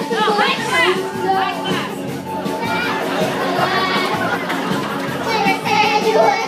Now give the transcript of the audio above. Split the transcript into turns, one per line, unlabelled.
Thank you.